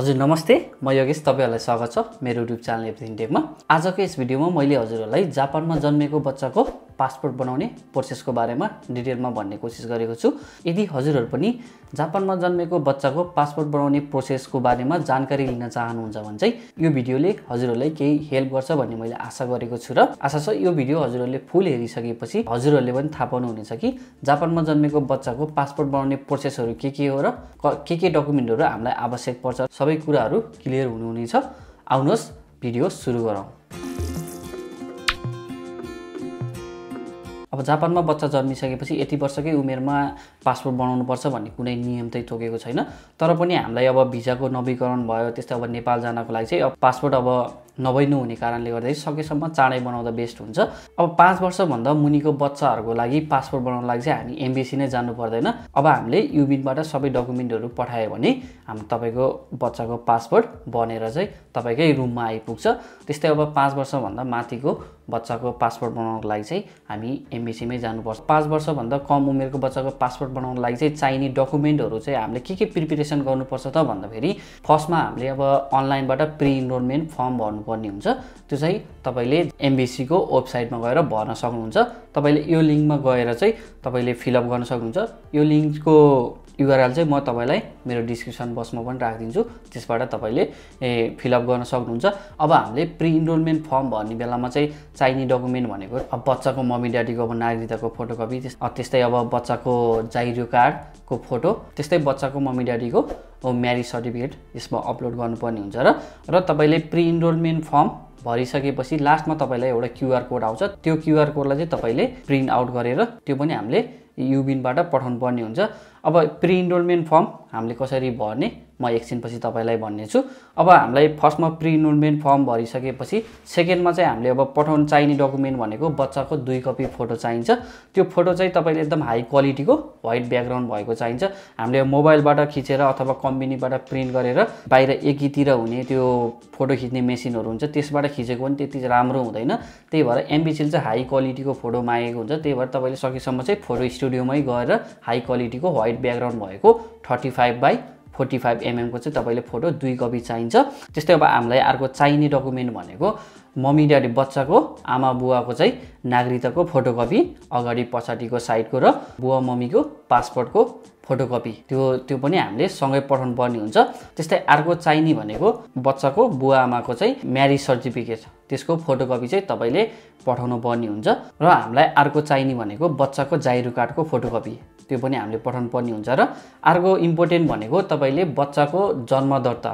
हजुर नमस्ते। म योगेश तपाईँहरूलाई स्वागत छ मेरो युट्युब च्यानल एभ्रिथिङ टेकमा। आजको यस भिडियोमा मैले हजुरहरूलाई जापानमा जन्मेको बच्चाको पासपोर्ट बनाउने प्रोसेसको बारेमा डिटेलमा भन्ने कोसिस गरेको छु। यदि हजुरहरू पनि जापानमा जन्मेको बच्चाको पासपोर्ट बनाउने प्रोसेसको बारेमा जानकारी लिन चाहनुहुन्छ भने चाहिँ यो भिडियोले हजुरहरूलाई केही हेल्प गर्छ भन्ने मैले आशा गरेको छु र आशा छ यो भिडियो हजुरहरूले फुल हेरिसकेपछि हजुरहरूले पनि थाहा पाउनुहुनेछ कि जापानमा जन्मेको बच्चाको पासपोर्ट बनाउने प्रोसेसहरू के के हो र क- के डकुमेन्टहरू हामीलाई आवश्यक पर्छ। सबै कुराहरू क्लियर हुनुहुनेछ। आउनुहोस् भिडियो सुरु गरौँ। अब जापानमा बच्चा जन्मिसकेपछि यति वर्षकै उमेरमा पासपोर्ट बनाउनुपर्छ भन्ने कुनै नियम चाहिँ तोकेको छैन। तर पनि हामीलाई अब भिजाको नवीकरण भयो त्यस्तै अब नेपाल जानको लागि चाहिँ अब पासपोर्ट अब नभइनु हुने कारणले गर्दाखेरि सकेसम्म चाँडै बनाउँदा बेस्ट हुन्छ। अब पाँच वर्षभन्दा मुनिको बच्चाहरूको लागि पासपोर्ट बनाउनको लागि चाहिँ हामी एमबिसी नै जानु पर्दैन। अब हामीले युबिनबाट सबै डकुमेन्टहरू पठायो भने हामी तपाईँको बच्चाको पासपोर्ट बनेर चाहिँ तपाईँकै रुममा आइपुग्छ। त्यस्तै अब पाँच वर्षभन्दा माथिको बच्चाको पासपोर्ट बनाउनको लागि चाहिँ हामी एमबिसीमै जानुपर्छ। पाँच वर्षभन्दा कम उमेरको बच्चाको पासपोर्ट बनाउनको लागि चाहिँ चाहिने डकुमेन्टहरू चाहिँ हामीले के के प्रिपेरेसन गर्नुपर्छ त भन्दाखेरि फर्स्टमा हामीले अब अनलाइनबाट प्रि इनरोलमेन्ट फर्म भर्नुपर्ने हुन्छ। त्यो चाहिँ तपाईँले एमबिसीको वेबसाइटमा गएर भर्न सक्नुहुन्छ। तपाईँले यो लिङ्कमा गएर चाहिँ तपाईँले फिलअप गर्न सक्नुहुन्छ। यो लिङ्कको युआरएल चाहिँ म तपाईँलाई मेरो डिस्क्रिप्सन बक्समा पनि राखिदिन्छु। त्यसबाट तपाईँले ए फिलअप गर्न सक्नुहुन्छ। अब हामीले प्रि इनरोलमेन्ट फर्म भर्ने बेलामा चाहिँ चाहिने डकुमेन्ट भनेको अब बच्चाको मम्मी ड्याडीको अब नागरिकताको फोटोकपी त्यस्तै अब बच्चाको जाइरो कार्डको फोटो त्यस्तै बच्चाको मम्मी ड्याडीको म्यारिज सर्टिफिकेट यसमा अपलोड गर्नुपर्ने हुन्छ र र तपाईँले प्रि इनरोलमेन्ट फर्म भरिसकेपछि लास्टमा तपाईँलाई एउटा क्युआर कोड आउँछ। त्यो क्युआर कोडलाई चाहिँ तपाईँले प्रिन्ट आउट गरेर त्यो पनि हामीले युबिनबाट पठाउनु पर्ने हुन्छ। अब प्रि इनरोलमेन्ट फर्म हामीले कसरी भर्ने म एकछिनपछि तपाईँलाई भन्नेछु। अब हामीलाई फर्स्टमा प्रि इनरोलमेन्ट फर्म भरिसकेपछि सेकेन्डमा चाहिँ हामीले अब पठाउनु चाहिने डकुमेन्ट भनेको बच्चाको दुई कपी फोटो चाहिन्छ। त्यो फोटो चाहिँ तपाईँले एकदम हाई क्वालिटीको व्हाइट ब्याकग्राउन्ड भएको चाहिन्छ। हामीले मोबाइलबाट खिचेर अथवा कम्पनीबाट प्रिन्ट गरेर बाहिर एकीतिर हुने त्यो फोटो खिच्ने मेसिनहरू हुन्छ त्यसबाट खिचेको पनि त्यति राम्रो हुँदैन। त्यही भएर एमबिसीले चाहिँ हाई क्वालिटीको फोटो मागेको हुन्छ। त्यही भएर तपाईँले सकेसम्म चाहिँ फोटो स्टुडियोमै गएर हाई क्वालिटीको व्हाइट ब्याकग्राउन्ड भएको thirty five by forty five एमएमको चाहिँ तपाईँले फोटो दुई कपी चाहिन्छ। त्यस्तै अब हामीलाई अर्को चाहिने डकुमेन्ट भनेको मम्मी ड्याडी बच्चाको आमा बुवाको चाहिँ नागरिकताको फोटोकपी अगाडि पछाडिको साइडको र बुवा मम्मीको पासपोर्टको फोटोकपी। त्यो त्यो पनि हामीले सँगै पठाउनु पर्ने हुन्छ। त्यस्तै अर्को चाहिने भनेको बच्चाको बुवा आमाको चाहिँ म्यारिज सर्टिफिकेट त्यसको फोटोकपी चाहिँ तपाईँले पठाउनु पर्ने हुन्छ। र हामीलाई अर्को चाहिने भनेको बच्चाको जाइरो कार्डको फोटोकपी। त्यो पनि हामीले पठाउनु पर्ने हुन्छ र अर्को इम्पोर्टेन्ट भनेको तपाईँले बच्चाको जन्म दर्ता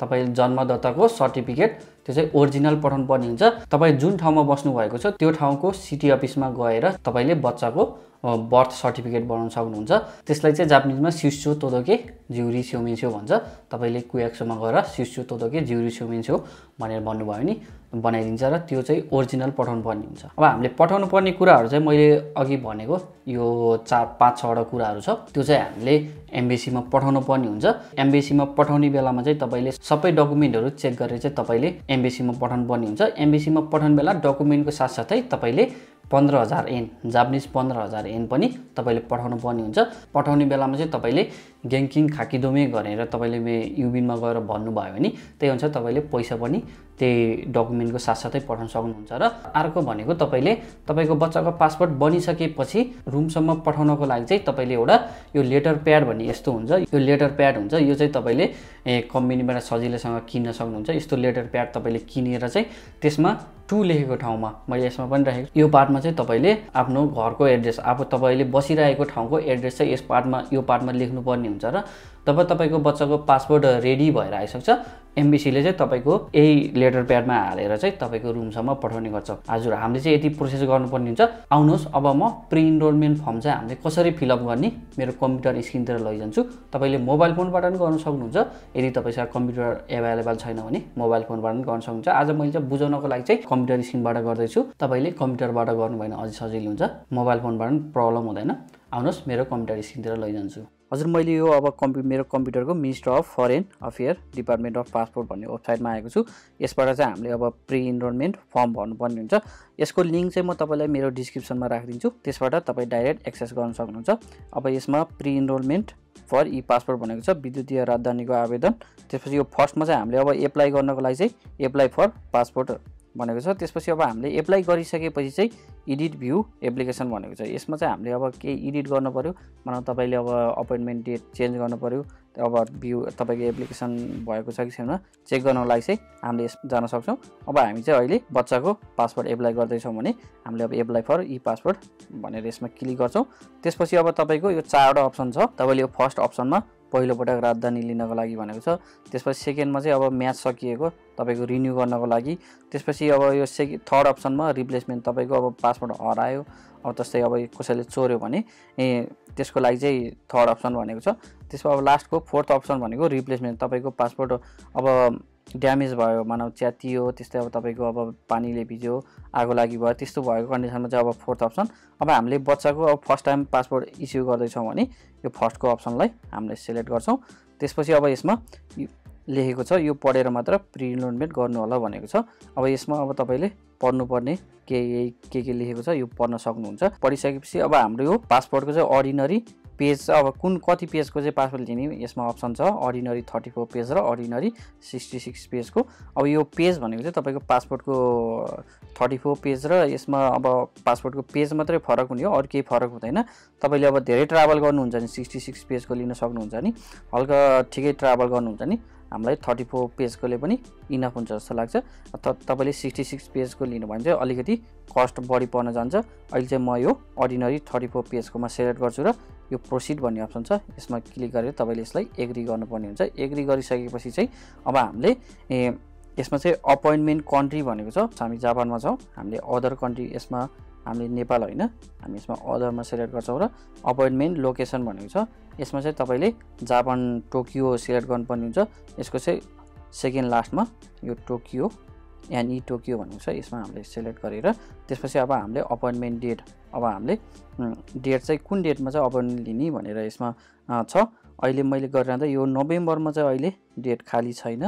तपाईँले जन्मदत्ताको सर्टिफिकेट त्यो चाहिँ ओरिजिनल पठाउनु पर्ने हुन्छ। तपाईँ जुन ठाउँमा बस्नु भएको छ त्यो ठाउँको सिटी अफिसमा गएर तपाईँले बच्चाको बर्थ सर्टिफिकेट बनाउन सक्नुहुन्छ। त्यसलाई चाहिँ जापानिजमा सिस्चो तोदोके जिउरी स्योमेन्स्यो भन्छ। तपाईँले कुयाक्सोमा गएर सिस्चो तोदोके जिउरी स्योमेन्स्यो भनेर भन्नुभयो भने बनाइदिन्छ र त्यो चाहिँ ओरिजिनल पठाउनु पर्ने हुन्छ। अब हामीले पठाउनु पर्ने कुराहरू चाहिँ मैले अघि भनेको यो चार पाँच छवटा कुराहरू छ। त्यो चाहिँ हामीले एमबिसीमा पठाउनु पर्ने हुन्छ। एमबिसीमा पठाउने बेलामा चाहिँ तपाईँले सबै डकुमेन्टहरू चेक गरेर चाहिँ तपाईँले एमबिसीमा पठाउनु पर्ने हुन्छ। एमबिसीमा पठाउने बेला डकुमेन्टको साथसाथै तपाईँले पन्ध्र हजार एन जापानिज पन्ध्र हजार एन पनि तपाईँले पठाउनु पर्ने हुन्छ। पठाउने बेलामा चाहिँ तपाईँले ग्याङ्किङ खाकिदोमे गरेर तपाईँले मे युबिनमा गएर भन्नुभयो भने त्यही अनुसार तपाईँले पैसा पनि त्यही डकुमेन्टको साथसाथै पठाउन सक्नुहुन्छ र अर्को भनेको तपाईँले तपाईँको बच्चाको पासपोर्ट बनिसकेपछि रुमसम्म पठाउनको लागि चाहिँ तपाईँले एउटा यो लेटर प्याड भन्ने यस्तो हुन्छ यो लेटर प्याड हुन्छ यो चाहिँ तपाईँले कम्पनीबाट सजिलैसँग किन्न सक्नुहुन्छ। यस्तो लेटर प्याड तपाईँले किनेर चाहिँ त्यसमा टु लेखेको ठाउँमा मैले यसमा पनि राखेको यो पार्टमा चाहिँ तपाईँले आफ्नो घरको एड्रेस अब तपाईँले बसिरहेको ठाउँको एड्रेस चाहिँ यस पार्टमा यो पार्टमा लेख्नुपर्ने हुन्छ। र तब तपाईँको बच्चाको पासपोर्ट रेडी भएर आइसक्छ। एमबिसीले चाहिँ तपाईँको यही लेटर प्याडमा हालेर चाहिँ तपाईँको रुमसम्म पठाउने गर्छ। हजुर हामीले चाहिँ यति प्रोसेस गर्नुपर्ने हुन्छ। आउनुहोस् अब म प्रि इनरोलमेन्ट फर्म चाहिँ हामीले कसरी फिलअप गर्ने मेरो कम्प्युटर स्क्रिनतिर लैजान्छु। तपाईँले मोबाइल फोनबाट पनि गर्न सक्नुहुन्छ। यदि तपाईँसँग कम्प्युटर एभाइलेबल छैन भने मोबाइल फोनबाट पनि गर्न सक्नुहुन्छ। आज मैले चाहिँ बुझाउनको लागि चाहिँ कम्प्युटर स्क्रिनबाट गर्दैछु। तपाईँले कम्प्युटरबाट गर्नुभयो भने अझै सजिलो हुन्छ। मोबाइल फोनबाट पनि प्रब्लम हुँदैन। आउनुहोस् मेरो कम्प्युटर स्क्रिनतिर लैजान्छु। हजुर मैले यो अब कम्प्यु मेरो कम्प्युटरको minister of foreign affair department of passport भन्ने वेबसाइटमा आएको छु। यसबाट चाहिँ हामीले अब प्रि इनरोलमेन्ट फर्म भर्नुपर्ने हुन्छ। यसको लिङ्क चाहिँ म तपाईँलाई मेरो डिस्क्रिप्सनमा राखिदिन्छु। त्यसबाट तपाईँ डाइरेक्ट एक्सेस गर्न सक्नुहुन्छ। अब यसमा pre enrolment for e passport भनेको छ विद्युतीय राजधानीको आवेदन। त्यसपछि यो फर्स्टमा चाहिँ हामीले अब एप्लाई गर्नको लागि चाहिँ एप्लाई फर पासपोर्ट भनेको छ। त्यसपछि अब हामीले एप्लाई गरिसकेपछि चाहिँ इडिट भ्यू एप्लिकेसन भनेको छ। यसमा चाहिँ हामीले अब केही इडिट गर्नु पऱ्यो मानव तपाईँले अब अपोइन्टमेन्ट डेट चेन्ज पऱ्यो अब भ्यू तपाईँको एप्लिकेसन भएको छ कि छैन चेक गर्नको लागि चाहिँ हामीले यस जान सक्छौँ। अब हामी चाहिँ अहिले बच्चाको पासपोर्ट एप्लाई गर्दैछौँ भने हामीले अब एप्लाई फर इ पासपोर्ट भनेर यसमा क्लिक गर्छौँ। त्यसपछि अब तपाईँको यो चारवटा अप्सन छ। तपाईँले यो फर्स्ट अप्सनमा पहिलोपटक राजधानी लिनको लागि भनेको छ। त्यसपछि सेकेन्डमा चाहिँ अब म्याच सकिएको तपाईँको रिन्यू गर्नको लागि। त्यसपछि अब यो सेके थर्ड अप्सनमा रिप्लेसमेन्ट तपाईँको अब पासपोर्ट हरायो। अब जस्तै अब कसैले चोर्यो भने ए त्यसको लागि चाहिँ थर्ड अप्सन भनेको छ। त्यसमा अब लास्टको फोर्थ अप्सन भनेको रिप्लेसमेन्ट तपाईँको पासपोर्ट अब ड्यामेज भयो मानव च्यातियो त्यस्तै अब तपाईँको अब पानीले भिज्यो आगो लागि भयो त्यस्तो भएको कन्डिसनमा चाहिँ अब फोर्थ अप्सन अब हामीले बच्चाको अब फर्स्ट टाइम पासपोर्ट इस्यु गर्दैछौँ भने यो फर्स्टको अप्सनलाई हामीले सेलेक्ट गर्छौँ। त्यसपछि अब यसमा लेखेको छ यो पढेर मात्र प्रिलोनमेन्ट गर्नु होला भनेको छ। अब यसमा अब तपाईँले पढ्नुपर्ने के के के लेखेको छ यो पढ्न सक्नुहुन्छ। पढिसकेपछि अब हाम्रो यो पासपोर्टको चाहिँ अर्डिनरी पेज अब कुन कति पेजको चाहिँ पासपोर्ट लिने यसमा अप्सन छ। अर्डिनरी थर्टी फोर पेज र अर्डिनरी सिक्सटी सिक्स पेजको। अब यो पेज भनेको चाहिँ तपाईँको पासपोर्टको थर्टी फोर पेज र यसमा अब पासपोर्टको पेज मात्रै फरक हुने हो। अरू केही फरक हुँदैन। तपाईँले अब धेरै ट्राभल गर्नुहुन्छ नि सिक्सटी सिक्स पेजको लिन सक्नुहुन्छ नि। हल्का ठिकै ट्राभल गर्नुहुन्छ नि। हामीलाई थर्टी फोर पेजकोले पनि इनफ हुन्छ जस्तो लाग्छ। तपाईँले सिक्सटी सिक्स पेजको लिनु भने चाहिँ अलिकति कस्ट बढी पर्न जान्छ। अहिले चाहिँ म यो अर्डिनरी थर्टी फोर पेजकोमा सेलेक्ट गर्छु र यो प्रोसिड भन्ने अप्सन छ यसमा क्लिक गरेर तपाईँले यसलाई एग्री गर्नुपर्ने हुन्छ। एग्री गरिसकेपछि चाहिँ अब हामीले यसमा चाहिँ अपोइन्टमेन्ट कन्ट्री भनेको छ। हामी जापानमा छौँ हामीले अदर कन्ट्री यसमा हामीले नेपाल होइन हामी यसमा अदरमा सेलेक्ट गर्छौँ र अपोइन्टमेन्ट लोकेसन भनेको छ। यसमा चाहिँ तपाईँले जापान टोकियो सिलेक्ट गर्नुपर्ने हुन्छ। यसको चाहिँ सेकेन्ड लास्टमा यो टोकियो एनई टोकियो भनेको छ। यसमा हामीले सेलेक्ट गरेर त्यसपछि अब हामीले अपोइन्टमेन्ट डेट अब हामीले डेट चाहिँ कुन डेटमा चाहिँ अपोइन्टमेन्ट लिने भनेर यसमा छ। अहिले मैले गरिरहँदा यो नोभेम्बरमा चाहिँ अहिले डेट खाली छैन।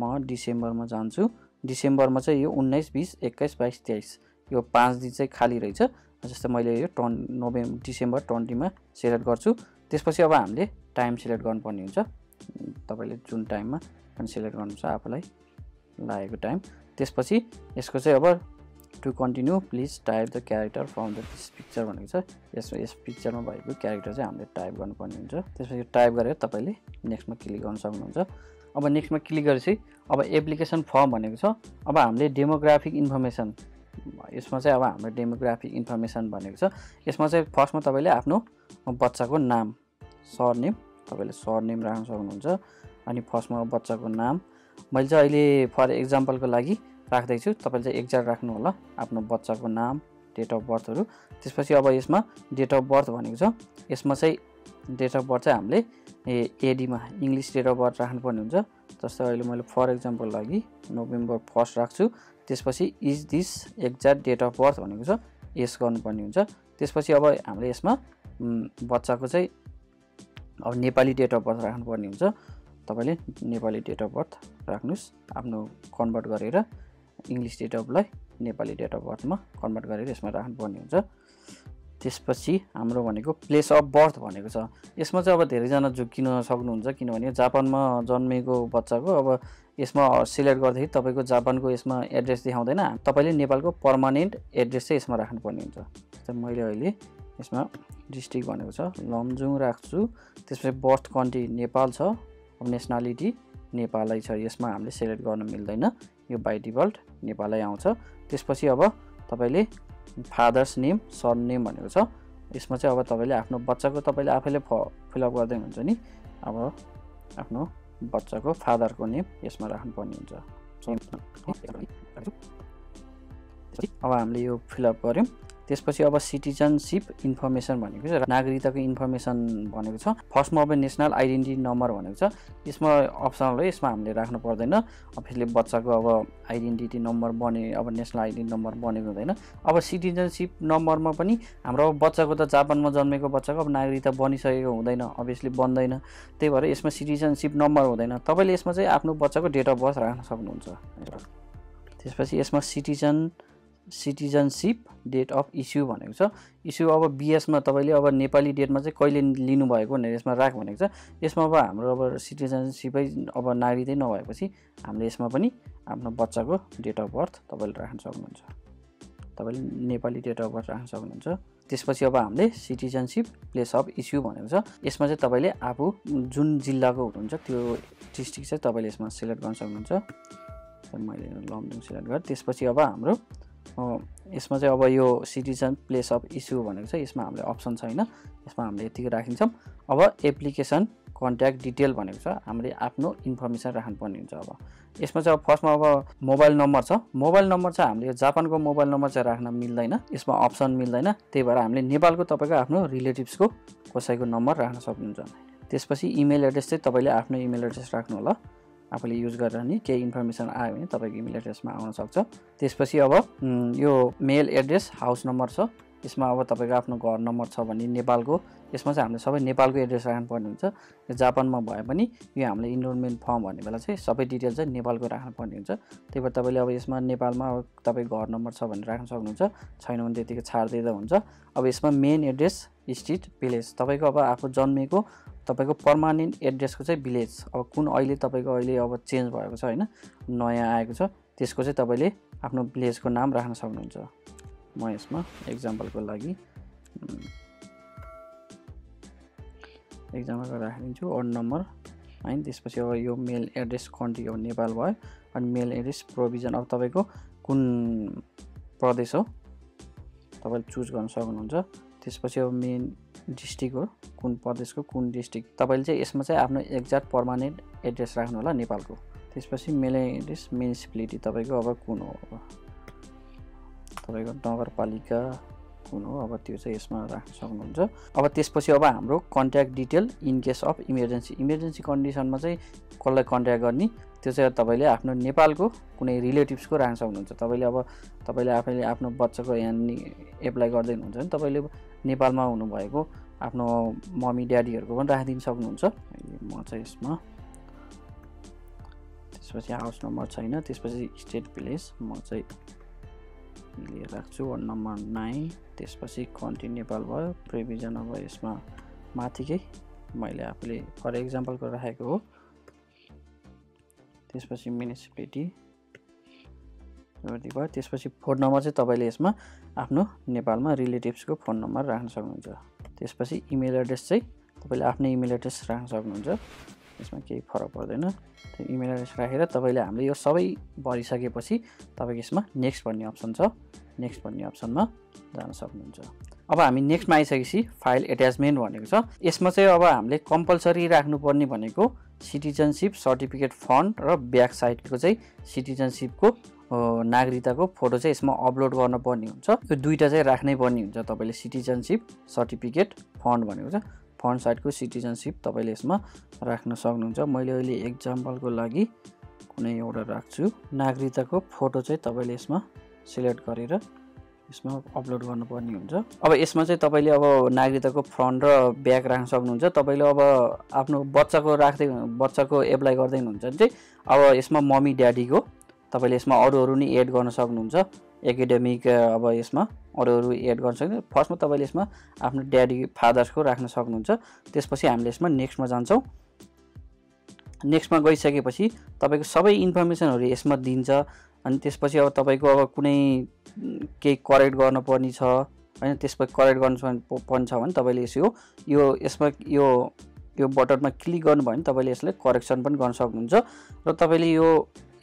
म डिसेम्बरमा जान्छु। डिसेम्बरमा चाहिँ यो उन्नाइस बिस एक्काइस बाइस तेइस यो पाँच दिन चाहिँ खाली रहेछ। जस्तै मैले यो टन् नोभेम्बर डिसेम्बर ट्वेन्टीमा सेलेक्ट गर्छु। त्यसपछि अब हामीले टाइम सेलेक्ट गर्नुपर्ने हुन्छ। तपाईँले जुन टाइममा सेलेक्ट गर्नुहुन्छ आफूलाई लागेको टाइम। त्यसपछि यसको चाहिँ अब to continue please type the character from the this picture भनेको छ। यस यस पिक्चरमा भएको क्यारेक्टर चाहिँ हामीले टाइप गर्नुपर्ने हुन्छ। त्यसपछि टाइप गरेर तपाईँले नेक्स्टमा क्लिक गर्न सक्नुहुन्छ। अब नेक्स्टमा क्लिक गरेपछि अब एप्लिकेसन फर्म भनेको छ। अब हामीले डेमोग्राफिक इन्फर्मेसन यसमा चाहिँ अब हाम्रो डेमोग्राफिक इन्फर्मेसन भनेको छ। यसमा चाहिँ फर्स्टमा तपाईँले आफ्नो बच्चाको नाम सरनेम तपाईँले सरनेम राख्न सक्नुहुन्छ। अनि फर्स्टमा बच्चाको नाम। मैले चाहिँ अहिले फर इक्जाम्पलको लागि राख्दैछु तपाईँले चाहिँ एक्ज्याक्ट राख्नु होला आफ्नो बच्चाको नाम डेट अफ बर्थहरू त्यसपछि अब यसमा डेट अफ बर्थ भनेको छ। यसमा चाहिँ डेट अफ बर्थ चाहिँ हामीले ए एडीमा इङ्ग्लिस डेट अफ बर्थ राख्नुपर्ने हुन्छ। जस्तै अहिले मैले फर इक्जाम्पल लागि नोभेम्बर फर्स्ट राख्छु। त्यसपछि is this exact date of birth भनेको छ यस गर्नुपर्ने हुन्छ। त्यसपछि अब हामीले यसमा बच्चाको चाहिँ अब नेपाली डेट अफ बर्थ राख्नुपर्ने हुन्छ। तपाईँले नेपाली डेट अफ बर्थ राख्नुहोस् आफ्नो कन्भर्ट गरेर। इङ्ग्लिस डेट अफलाई नेपाली डेट अफ बर्थमा कन्भर्ट गरेर यसमा राख्नुपर्ने हुन्छ। त्यसपछि हाम्रो भनेको प्लेस अफ बर्थ भनेको छ। यसमा चाहिँ अब धेरैजना झुक्किन सक्नुहुन्छ किनभने जापानमा जन्मेको बच्चाको अब यसमा सिलेक्ट गर्दाखेरि तपाईँको जापानको यसमा एड्रेस देखाउँदैन। तपाईँले नेपालको पर्मानेन्ट एड्रेस चाहिँ यसमा राख्नुपर्ने हुन्छ। जस्तै मैले अहिले यसमा डिस्ट्रिक्ट भनेको छ लमजुङ राख्छु। त्यसपछि बर्थ कन्ट्री नेपाल छ नेसनालिटी नेपालै छ यसमा हामीले सेलेक्ट गर्न मिल्दैन यो बाई डिफल्ट नेपालै आउँछ त्यसपछि अब तपाईँले फादर्स नेम सन नेम भनेको छ यसमा चाहिँ अब तपाईँले आफ्नो बच्चाको तपाईँले आफैले फ फिलअप गर्दै हुन्छ नि अब आफ्नो बच्चाको फादरको नेम यसमा राख्नुपर्ने हुन्छ अब हामीले यो फिलअप गऱ्यौँ त्यसपछि अब सिटिजनसिप इन्फर्मेसन भनेको छ नागरिकताको इन्फर्मेसन भनेको छ। फर्स्टमा अब नेसनल आइडेन्टिटी नम्बर भनेको छ। यसमा अप्सनल हो यसमा हामीले राख्नु पर्दैन। अफिसले बच्चाको अब आइडेन्टिटी नम्बर बने अब नेसनल आइडेन्टिटी नम्बर बनेको हुँदैन। अब सिटिजनसिप नम्बरमा पनि हाम्रो अब बच्चाको त जापानमा जन्मेको बच्चाको अब नागरिकता बनिसकेको हुँदैन अभियसली बन्दैन। त्यही भएर यसमा सिटिजनसिप नम्बर हुँदैन। तपाईँले यसमा चाहिँ आफ्नो बच्चाको डेट अफ बर्थ राख्न सक्नुहुन्छ। त्यसपछि यसमा citizen citizenship date of issue भनेको छ। इस्यु अब बिएसमा तपाईँले अब नेपाली डेटमा चाहिँ कहिले लिनुभएको भनेर यसमा राख भनेको छ। यसमा अब हाम्रो अब सिटिजनसिपै अब नागरिकै नभएपछि हामीले यसमा पनि आफ्नो बच्चाको डेट अफ बर्थ तपाईँले राख्न सक्नुहुन्छ। तपाईँले नेपाली डेट अफ बर्थ राख्न सक्नुहुन्छ। त्यसपछि अब हामीले सिटिजनसिप प्लेस अफ इस्यु भनेको छ। यसमा चाहिँ तपाईँले आफू जुन जिल्लाको हुनुहुन्छ त्यो डिस्ट्रिक्ट चाहिँ तपाईँले यसमा सिलेक्ट गर्न सक्नुहुन्छ। मैले लमजुङ सिलेक्ट गरेँ। त्यसपछि अब हाम्रो यसमा चाहिँ अब यो सिटिजन प्लेस अफ इस्यु भनेको छ यसमा हामीले अप्सन छैन यसमा हामीले यतिकै राखिन्छौँ। अब एप्लिकेसन कन्ट्याक्ट डिटेल भनेको छ हामीले आफ्नो इन्फर्मेसन राख्नुपर्ने हुन्छ अब। यसमा चाहिँ अब फर्स्टमा अब मोबाइल नम्बर छ। मोबाइल नम्बर चाहिँ हामीले जापानको मोबाइल नम्बर चाहिँ राख्न मिल्दैन। यसमा अप्सन मिल्दैन। त्यही भएर हामीले नेपालको तपाईँको आफ्नो रिलेटिभ्सको कसैको नम्बर राख्न सक्नुहुन्छ। त्यसपछि इमेल एड्रेस चाहिँ तपाईँले आफ्नो इमेल एड्रेस राख्नु होला। आफूले युज गरेर नि केही इन्फर्मेसन आयो भने तपाईँको इमेल एड्रेसमा आउन सक्छ। त्यसपछि अब यो मेल एड्रेस हाउस नम्बर छ। यसमा अब तपाईँको आफ्नो घर नम्बर छ भने नेपालको यसमा चाहिँ हामीले सबै नेपालको एड्रेस राख्नुपर्ने हुन्छ। जापानमा भए पनि यो हामीले इनरोलमेन्ट फर्म भन्ने बेला चाहिँ सबै डिटेल चाहिँ नेपालको राख्नुपर्ने हुन्छ। त्यही भएर तपाईँले अब यसमा नेपालमा अब तपाईँको घर नम्बर छ भनेर राख्न सक्नुहुन्छ। छैन भने त्यतिकै छाडिदिँदा हुन्छ। अब यसमा मेन एड्रेस स्ट्रिट भिलेज तपाईँको अब आफू जन्मेको तपाईँको पर्मानेन्ट एड्रेसको चाहिँ भिलेज अब कुन अहिले तपाईँको अहिले अब चेन्ज भएको छ होइन नयाँ आएको छ त्यसको चाहिँ तपाईँले आफ्नो भिलेजको नाम राख्न सक्नुहुन्छ। म यसमा एक्जाम्पलको लागि एक्जाम्पलको राखिदिन्छु वार्ड नम्बर होइन त्यसपछि अब यो मेल एड्रेस कन्ट्री अब नेपाल भयो अनि मेल एड्रेस प्रोभिजन अब तपाईँको कुन प्रदेश हो तपाईँले चुज गर्न सक्नुहुन्छ। त्यसपछि अब मेन डिस्ट्रिक्ट हो कुन प्रदेशको कुन डिस्ट्रिक्ट तपाईँले चाहिँ यसमा चाहिँ आफ्नो एक्ज्याक्ट पर्मानेन्ट एड्रेस राख्नु होला नेपालको। त्यसपछि मेल एड्रेस म्युनिसिपालिटी तपाईँको अब कुन हो तपाईँको नगरपालिका कुन हो अब त्यो चाहिँ यसमा राख्न सक्नुहुन्छ। अब त्यसपछि अब हाम्रो contact detail in case of emergency emergency कन्डिसनमा चाहिँ कसलाई कन्ट्याक्ट गर्ने? त्यो चाहिँ तपाईँले आफ्नो नेपालको कुनै रिलेटिभ्सको राख्न सक्नुहुन्छ। तपाईँले अब तपाईँले आफैले आफ्नो बच्चाको यहाँ एप्लाई गर्दै हुनुहुन्छ भने तपाईँले नेपालमा हुनुभएको आफ्नो मम्मी ड्याडीहरूको पनि राखिदिनु सक्नुहुन्छ। म चाहिँ यसमा त्यसपछि हाउस नम्बर छैन त्यसपछि स्टेट भिलेज म चाहिँ लिएर राख्छु वार्ड नम्बर नाइन। त्यसपछि कन्ट्री नेपाल भयो। प्रिभिजन अब यसमा माथिकै मैले आफूले फर इक्जाम्पलको राखेको हो। त्यसपछि म्युनिसिपालिटी भयो। त्यसपछि फोन नम्बर चाहिँ तपाईँले यसमा आफ्नो नेपालमा रिलेटिभ्सको फोन नम्बर राख्न सक्नुहुन्छ। त्यसपछि इमेल एड्रेस चाहिँ तपाईँले आफ्नै इमेल एड्रेस राख्न सक्नुहुन्छ। यसमा केही फरक पर्दैन। त्यो इमेल एड्रेस राखेर तपाईँले हामीले यो सबै भरिसकेपछि तपाईँको यसमा नेक्स्ट भन्ने अप्सन छ। नेक्स्ट भन्ने अप्सनमा जान सक्नुहुन्छ। अब हामी नेक्स्टमा आइसकेपछि फाइल एट्याचमेन्ट भनेको छ। यसमा चाहिँ अब हामीले कम्पलसरी राख्नुपर्ने भनेको सिटिजनसिप सर्टिफिकेट फन्ड र ब्याक साइडको चाहिँ सिटिजनसिपको नागरिकताको फोटो चाहिँ यसमा अपलोड गर्नुपर्ने हुन्छ। यो दुइटा चाहिँ राख्नै पर्ने हुन्छ तपाईँले सिटिजनसिप सर्टिफिकेट फन्ड भनेको छ। फन्ड साइडको सिटिजनसिप तपाईँले यसमा राख्न सक्नुहुन्छ। मैले अहिले एक्जाम्पलको लागि कुनै एउटा राख्छु। नागरिकताको फोटो चाहिँ तपाईँले यसमा सिलेक्ट गरेर यसमा अपलोड गर्नुपर्ने हुन्छ। अब यसमा चाहिँ तपाईँले अब नागरिकताको फ्रन्ट र ब्याक राख्न सक्नुहुन्छ। तपाईँले अब आफ्नो बच्चाको राख्दै बच्चाको एप्लाई गर्दै हुनुहुन्छ भने चाहिँ अब यसमा मम्मी ड्याडीको तपाईँले यसमा अरूहरू नि एड गर्न सक्नुहुन्छ। एकाडेमिक अब यसमा अरूहरू एड गर्न सक्नुहुन्छ फर्स्टमा तपाईँले यसमा आफ्नो ड्याडी फादर्सको राख्न सक्नुहुन्छ। त्यसपछि हामीले यसमा नेक्स्टमा जान्छौँ। नेक्स्टमा गइसकेपछि तपाईँको सबै इन्फर्मेसनहरू यसमा दिन्छ। अनि त्यसपछि अब तपाईँको अब कुनै केही करेक्ट गर्नुपर्ने छ होइन त्यसपछि करेक्ट गर्नु पर्ने छ भने तपाईँले यसो यो यसमा यो यो बटनमा क्लिक गर्नुभयो भने तपाईँले यसलाई करेक्सन पनि गर्न सक्नुहुन्छ र तपाईँले यो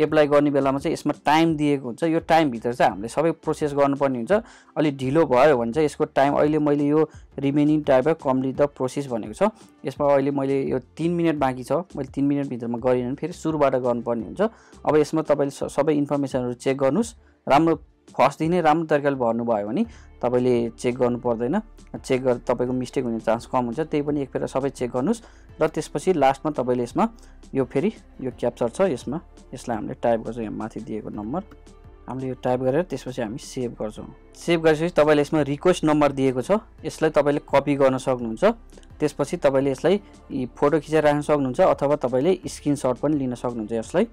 एप्लाई गर्ने बेलामा चाहिँ यसमा टाइम दिएको हुन्छ। यो टाइमभित्र चाहिँ हामीले सबै प्रोसेस गर्नुपर्ने हुन्छ। अलिक ढिलो भयो भने चाहिँ यसको टाइम अहिले मैले यो remaining type of complete the process भनेको छ। यसमा अहिले मैले यो तिन मिनट बाँकी छ। मैले तिन मिनटभित्रमा गरिनँ भने फेरि सुरुबाट गर्नुपर्ने हुन्छ। अब यसमा तपाईँले सबै इन्फर्मेसनहरू चेक गर्नुहोस्। राम्रो फर्स्टदेखि नै राम्रो तरिकाले भर्नुभयो भने तपाईँले चेक गर्नु पर्दैन। चेक गर तपाईँको मिस्टेक हुने चान्स कम हुन्छ। त्यही पनि एकपल्ट सबै चेक गर्नुहोस् र त्यसपछि लास्टमा तपाईँले यसमा यो फेरि यो क्याप्चर छ यसमा यसलाई हामीले टाइप गर्छौँ। यहाँ माथि दिएको नम्बर। हामीले यो टाइप गरेर त्यसपछि हामी सेभ गर्छौँ। सेभ गरेपछि तपाईँले यसमा रिक्वेस्ट नम्बर दिएको छ। यसलाई तपाईँले कपी गर्न सक्नुहुन्छ। त्यसपछि तपाईँले यसलाई फोटो खिचेर राख्न सक्नुहुन्छ अथवा तपाईँले स्क्रिनसट पनि लिन सक्नुहुन्छ यसलाई।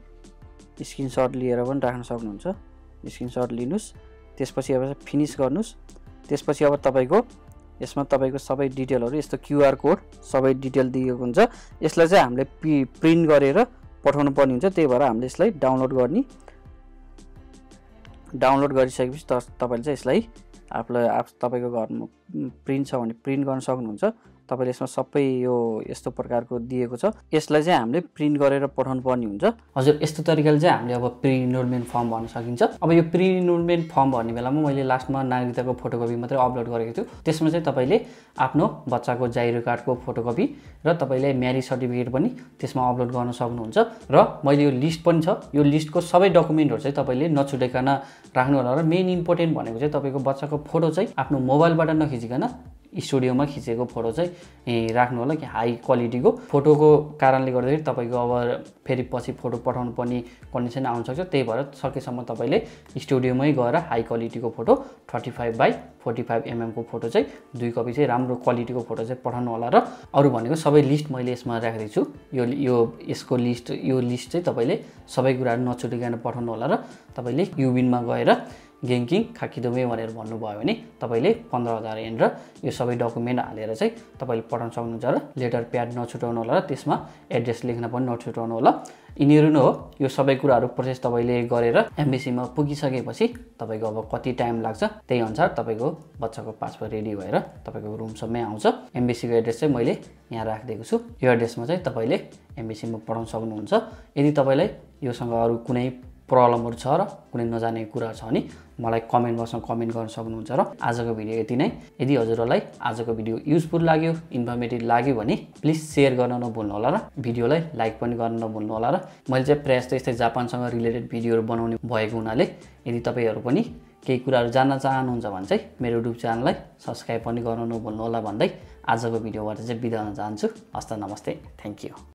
स्क्रिनसट लिएर पनि राख्न सक्नुहुन्छ। स्क्रिनसट लिनुहोस् त्यसपछि अब फिनिस गर्नुहोस् त्यसपछि अब तपाईँको यसमा तपाईँको सबै डिटेलहरू यस्तो क्युआर कोड सबै डिटेल दिएको हुन्छ। यसलाई चाहिँ हामीले पि प्रिन्ट गरेर पठाउनु पर्ने हुन्छ। त्यही भएर हामीले यसलाई डाउनलोड गर्ने। डाउनलोड गरिसकेपछि त तपाईँले चाहिँ यसलाई आफूलाई आफ तपाईँको घरमा प्रिन्ट छ भने प्रिन्ट गर्न सक्नुहुन्छ। तपाईँले यसमा सबै यो यस्तो प्रकारको दिएको छ। यसलाई चाहिँ हामीले प्रिन्ट गरेर पठाउनु पर्ने हुन्छ। हजुर यस्तो तरिकाले चाहिँ हामीले अब प्रि इनरोलमेन्ट फर्म भर्न सकिन्छ। अब यो प्रि इनरोलमेन्ट फर्म भर्ने बेलामा मैले लास्टमा नागरिकताको फोटोकपी मात्रै अपलोड गरेको छु। त्यसमा चाहिँ तपाईँले आफ्नो बच्चाको जाइरो कार्डको फोटोकपी र तपाईँले म्यारिज सर्टिफिकेट पनि त्यसमा अपलोड गर्न सक्नुहुन्छ। र मैले यो लिस्ट पनि छ। यो लिस्टको सबै डकुमेन्टहरू चाहिँ तपाईँले राख्नु होला र मेन इम्पोर्टेन्ट भनेको चाहिँ तपाईँको बच्चाको फोटो चाहिँ आफ्नो मोबाइलबाट नखिचिकन स्टुडियोमा खिचेको फोटो चाहिँ राख्नु होला कि हाई क्वालिटीको। फोटोको कारणले गर्दाखेरि तपाईँको अब फेरि पछि फोटो पठाउनु पर्ने कन्डिसन आउनसक्छ। त्यही भएर सकेसम्म तपाईँले स्टुडियोमै गएर हाई क्वालिटीको photo thirty five by forty five एमएमको photo चाहिँ दुई कपी चाहिँ राम्रो क्वालिटीको फोटो चाहिँ पठाउनु होला र अरू भनेको सबै लिस्ट मैले यसमा राख्दैछु यो यो यसको लिस्ट यो लिस्ट चाहिँ तपाईँले सबै कुराहरू नछुटिकन पठाउनु होला र तपाईँले युबिनमा गएर गेङकिङ खाकिदोमे भनेर भन्नुभयो भने तपाईँले पन्ध्र हजार एन र यो सबै डकुमेन्ट हालेर चाहिँ तपाईँले पठाउन सक्नुहुन्छ र लेटर प्याड नछुटाउनु होला र त्यसमा एड्रेस लेख्न पनि नछुटाउनु होला। यिनीहरू नै हो यो सबै कुराहरू प्रोसेस तपाईँले गरेर एमबिसीमा पुगिसकेपछि तपाईँको अब कति टाइम लाग्छ त्यही अनुसार तपाईँको बच्चाको पासपोर्ट रेडी भएर तपाईँको रुमसम्मै आउँछ। एमबिसीको एड्रेस चाहिँ मैले यहाँ राखिदिएको छु। यो एड्रेसमा चाहिँ तपाईँले एमबिसीमा पठाउन सक्नुहुन्छ। यदि तपाईँलाई योसँग अरू कुनै प्रब्लमहरू छ र कुनै नजाने कुराहरू छ भने मलाई कमेन्ट बक्समा कमेन्ट गर्न सक्नुहुन्छ र आजको भिडियो यति नै। यदि हजुरहरूलाई आजको भिडियो युजफुल लाग्यो इन्फर्मेटिभ लाग्यो भने प्लिज सेयर गर्न नभुल्नु होला र भिडियोलाई लाइक पनि गर्न नभुल्नु होला र मैले चाहिँ प्रायः जस्तो यस्तै जापानसँग रिलेटेड भिडियोहरू बनाउने भएको हुनाले यदि तपाईँहरू पनि केही कुराहरू जान्न चाहनुहुन्छ भने चाहिँ मेरो युट्युब च्यानललाई सब्सक्राइब पनि गर्न नभुल्नु होला भन्दै आजको भिडियोबाट चाहिँ बिदा हुन चाहन्छु। हस्त नमस्ते। Thank you